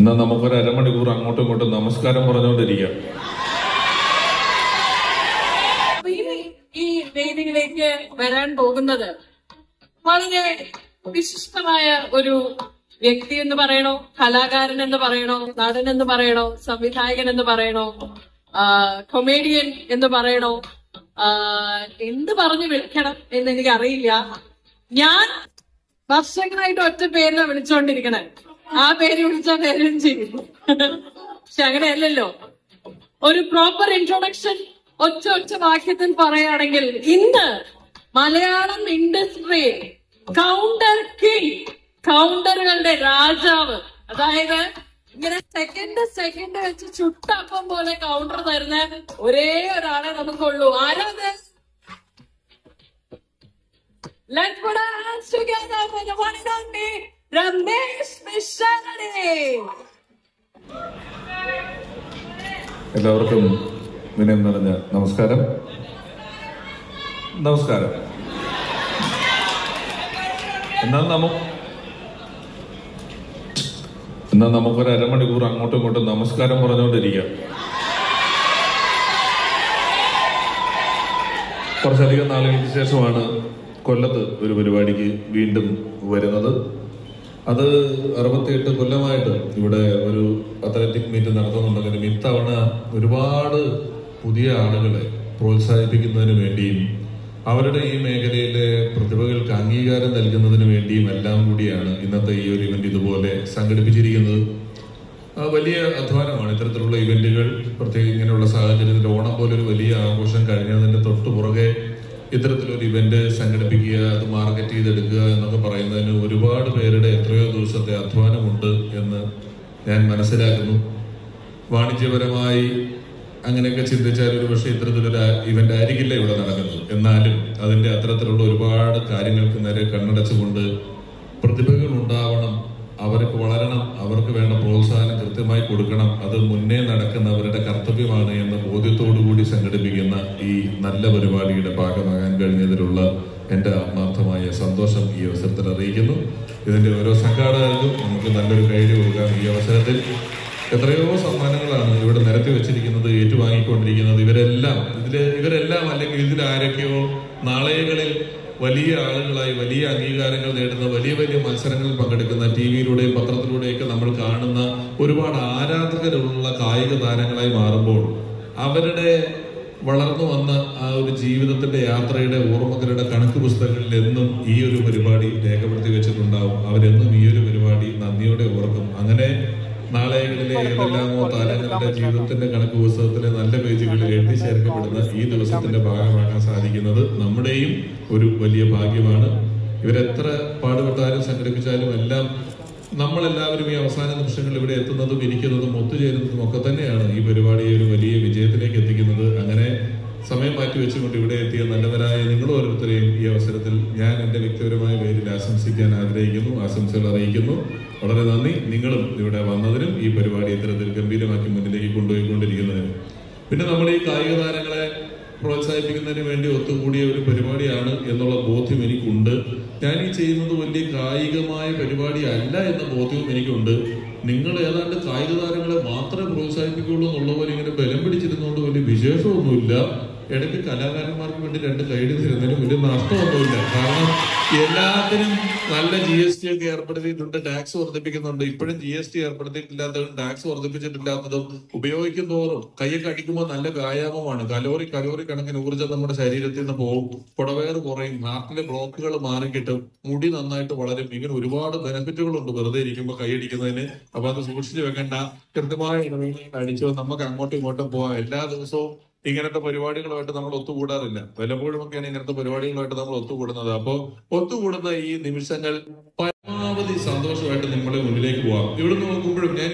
എന്നാൽ നമുക്കൊരു അരമണിക്കൂർ അങ്ങോട്ടും ഇങ്ങോട്ടും നമസ്കാരം പറഞ്ഞുകൊണ്ടിരിക്കാം. ഈ വേദിയിലേക്ക് വരാൻ പോകുന്നത് വളരെ വിശിഷ്ടമായ ഒരു വ്യക്തി എന്ന് പറയണോ? കലാകാരൻ എന്ന് പറയണോ? നടൻ എന്ന് പറയണോ? സംവിധായകൻ എന്ന് പറയണോ? കൊമേഡിയൻ എന്ന് പറയണോ? എന്ത് പറഞ്ഞു വിളിക്കണം എന്ന് എനിക്ക് അറിയില്ല ഞാൻ വർഷങ്ങളായിട്ട് ഒറ്റ പേരിനെ വിളിച്ചുകൊണ്ടിരിക്കണേ ആ പേര് വിളിച്ചാൽ നേരം ചെയ്യും. പക്ഷെ അങ്ങനെയല്ലല്ലോ. ഒരു പ്രോപ്പർ ഇൻട്രൊഡക്ഷൻ ഒച്ച ഒച്ച വാക്യത്തിൽ പറയുകയാണെങ്കിൽ ഇന്ന് മലയാളം ഇൻഡസ്ട്രി കൗണ്ടർ കിങ് കൗണ്ടറുകളുടെ രാജാവ്. അതായത് ഇങ്ങനെ സെക്കൻഡ് സെക്കൻഡ് വെച്ച് ചുട്ടപ്പം പോലെ കൗണ്ടർ തരുന്ന ഒരേ ഒരാളെ നമുക്കുള്ളൂ. ആരാത്? Let's put our hands together for the one and only Misharade. എല്ലാവർക്കും വിനയം നിറഞ്ഞ നമസ്കാരം. നമസ്കാരം. എന്നാൽ നമുക്ക് എന്നാൽ നമുക്കൊരു അരമണിക്കൂർ അങ്ങോട്ടും ഇങ്ങോട്ടും നമസ്കാരം പറഞ്ഞുകൊണ്ടിരിക്കാം. കുറച്ചധികം നാളുകൾക്ക് ശേഷമാണ് കൊല്ലത്ത് ഒരു പരിപാടിക്ക് വീണ്ടും വരുന്നത്. അത് അറുപത്തിയെട്ട് കൊല്ലമായിട്ട് ഇവിടെ ഒരു അത്ലറ്റിക് മീറ്റ് നടത്തുന്നുണ്ടെങ്കിലും ഇത്തവണ ഒരുപാട് പുതിയ ആളുകളെ പ്രോത്സാഹിപ്പിക്കുന്നതിന് വേണ്ടിയും അവരുടെ ഈ മേഖലയിലെ പ്രതിഭകൾക്ക് അംഗീകാരം നൽകുന്നതിന് വേണ്ടിയും എല്ലാം കൂടിയാണ് ഇന്നത്തെ ഈ ഒരു ഇവന്റ് ഇതുപോലെ സംഘടിപ്പിച്ചിരിക്കുന്നത്. വലിയ അധ്വാനമാണ് ഇത്തരത്തിലുള്ള ഇവന്റുകൾ പ്രത്യേകിച്ച് ഇങ്ങനെയുള്ള സാഹചര്യത്തിൽ ഓണം ഒരു വലിയ ആഘോഷം കഴിഞ്ഞതിന്റെ തൊട്ടു പുറകെ ഇത്തരത്തിലൊരു ഇവന്റ് സംഘടിപ്പിക്കുക അത് മാർക്കറ്റ് ചെയ്തെടുക്കുക എന്നൊക്കെ പറയുന്നതിന് ഒരുപാട് പേരുടെ എത്രയോ ദിവസത്തെ അധ്വാനമുണ്ട് എന്ന് ഞാൻ മനസ്സിലാക്കുന്നു. വാണിജ്യപരമായി അങ്ങനെയൊക്കെ ചിന്തിച്ചാൽ ഒരു പക്ഷേ ഇത്തരത്തിലൊരു ഇവന്റ് ആയിരിക്കില്ല ഇവിടെ നടക്കുന്നത്. എന്നാലും അതിന്റെ അത്തരത്തിലുള്ള ഒരുപാട് കാര്യങ്ങൾക്ക് നേരെ കണ്ണടച്ചുകൊണ്ട് പ്രതിഭകൾ ഉണ്ടാവണം അവർക്ക് വളരണം അവർക്ക് വേണ്ട പ്രോത്സാഹനം കൃത്യമായി കൊടുക്കണം. അത് മുന്നേ നടക്കുന്നവരുടെ കർത്തവ്യമാണ് എന്ന ബോധ്യത്തോടുകൂടി സംഘടിപ്പിക്കുന്ന ഈ നല്ല പരിപാടിയുടെ ഭാഗമാകാൻ കഴിഞ്ഞതിലുള്ള എന്റെ ആത്മാർത്ഥമായ സന്തോഷം ഈ അവസരത്തിൽ അറിയിക്കുന്നു. ഇതിന്റെ ഓരോ സംഘാടകർക്കും നമുക്ക് നല്ലൊരു കൈഡി കൊടുക്കാം ഈ അവസരത്തിൽ. എത്രയോ സമ്മാനങ്ങളാണ് ഇവിടെ നിരത്തി വെച്ചിരിക്കുന്നത് ഏറ്റുവാങ്ങിക്കൊണ്ടിരിക്കുന്നത്. ഇവരെല്ലാം ഇതിൽ ഇവരെല്ലാം അല്ലെങ്കിൽ ഇതിൽ ആരൊക്കെയോ നാളെകളിൽ വലിയ ആളുകളായി വലിയ അംഗീകാരങ്ങൾ നേടുന്ന വലിയ വലിയ മത്സരങ്ങളിൽ പങ്കെടുക്കുന്ന ടി വിയിലൂടെയും പത്രത്തിലൂടെയൊക്കെ നമ്മൾ കാണുന്ന ഒരുപാട് ആരാധകരുള്ള കായിക താരങ്ങളായി മാറുമ്പോൾ അവരുടെ വളർന്നു വന്ന ആ ഒരു ജീവിതത്തിന്റെ യാത്രയുടെ ഓർമ്മകളുടെ കണക്ക് പുസ്തകങ്ങളിൽ എന്നും ഈ ഒരു പരിപാടി രേഖപ്പെടുത്തി വെച്ചിട്ടുണ്ടാവും. അവരെന്നും ഈ ഒരു പരിപാടി നന്ദിയോടെ ഓർക്കും. അങ്ങനെ നാളെകളിലെ ഏതെല്ലാമോ താരങ്ങളുടെ ജീവിതത്തിന്റെ കണക്ക് പുസ്തകത്തിലെ നല്ല പേജുകളിൽ എഴുതി ചേർക്കപ്പെടുന്ന ഈ ദിവസത്തിന്റെ ഭാഗമാകാൻ സാധിക്കുന്നത് നമ്മുടെയും ഒരു വലിയ ഭാഗ്യമാണ്. ഇവരെത്ര പാടുപെട്ടാലും സംഘടിപ്പിച്ചാലും എല്ലാം നമ്മളെല്ലാവരും ഈ അവസാന നിമിഷങ്ങളിൽ ഇവിടെ എത്തുന്നതും ഇരിക്കുന്നതും ഒത്തുചേരുന്നതും ഒക്കെ തന്നെയാണ് ഈ പരിപാടിയെ ഒരു വലിയ വിജയത്തിലേക്ക് എത്തിക്കുന്നത്. അങ്ങനെ സമയം മാറ്റി വെച്ചുകൊണ്ട് ഇവിടെ എത്തിയ നല്ലവരായ നിങ്ങൾ ഓരോരുത്തരെയും ഈ അവസരത്തിൽ ഞാൻ എന്റെ വ്യക്തിപരമായ പേരിൽ ആശംസിക്കാൻ ആഗ്രഹിക്കുന്നു ആശംസകൾ അറിയിക്കുന്നു. വളരെ നന്ദി. നിങ്ങളും ഇവിടെ വന്നതിനും ഈ പരിപാടി ഇത്തരത്തിൽ ഗംഭീരമാക്കി മുന്നിലേക്ക് കൊണ്ടുപോയിക്കൊണ്ടിരിക്കുന്നതിനും. പിന്നെ നമ്മൾ ഈ കായിക താരങ്ങളെ പ്രോത്സാഹിപ്പിക്കുന്നതിന് വേണ്ടി ഒത്തുകൂടിയ ഒരു പരിപാടിയാണ് എന്നുള്ള ബോധ്യം എനിക്കുണ്ട്. ഞാൻ ഈ ചെയ്യുന്നത് വലിയ കായികമായ പരിപാടി അല്ല എന്ന ബോധ്യവും എനിക്കുണ്ട്. നിങ്ങൾ ഏതാണ്ട് കായിക താരങ്ങളെ മാത്രമേ പ്രോത്സാഹിപ്പിക്കുള്ളൂ എന്നുള്ള പോലെ ഇങ്ങനെ ബലം പിടിച്ചിരുന്നുകൊണ്ട് വലിയ വിശേഷമൊന്നുമില്ല ഇടയ്ക്ക് കലാകാരന്മാർക്ക് വേണ്ടി രണ്ട് കൈഡ് തരുന്നതിന് വലിയ നഷ്ടമൊന്നുമില്ല. കാരണം എല്ലാത്തിനും നല്ല ജി എസ് ടി ഒക്കെ ഏർപ്പെടുത്തിയിട്ടുണ്ട്. ടാക്സ് വർദ്ധിപ്പിക്കുന്നുണ്ട്. ഇപ്പോഴും ജി എസ് ടി ഏർപ്പെടുത്തിയിട്ടില്ലാത്തതും ടാക്സ് വർദ്ധിപ്പിച്ചിട്ടില്ലാത്തതും ഉപയോഗിക്കുന്നതോറും കൈയൊക്കെ അടിക്കുമ്പോൾ നല്ല വ്യായാമമാണ്. കലോറി കലോറി കണക്കിന് ഊർജം നമ്മുടെ ശരീരത്തിൽ നിന്ന് പോകും. പുടവേറ് കുറയും. ഹാർട്ടിലെ ബ്ലോക്കുകൾ മാറിക്കിട്ടും. മുടി നന്നായിട്ട് വളരും. ഇങ്ങനെ ഒരുപാട് ബെനിഫിറ്റുകളുണ്ട് വെറുതെ ഇരിക്കുമ്പോൾ കൈയടിക്കുന്നതിന് അപ്പൊ അത് സൂക്ഷിച്ചു വെക്കേണ്ട. കൃത്യമായ ഇടവേളയിൽ അടിച്ചോ നമുക്ക് അങ്ങോട്ടും ഇങ്ങോട്ടും പോവാം. എല്ലാ ദിവസവും ഇങ്ങനത്തെ പരിപാടികളുമായിട്ട് നമ്മൾ ഒത്തുകൂടാറില്ല. വല്ലപ്പോഴുമൊക്കെയാണ് ഇങ്ങനത്തെ പരിപാടികളുമായിട്ട് നമ്മൾ ഒത്തുകൂടുന്നത്. അപ്പോ ഒത്തുകൂടുന്ന ഈ നിമിഷങ്ങൾ പരമാവധി സന്തോഷമായിട്ട് നമ്മളെ മുന്നിലേക്ക് പോവാം. ഇവിടെ നോക്കുമ്പോഴും ഞാൻ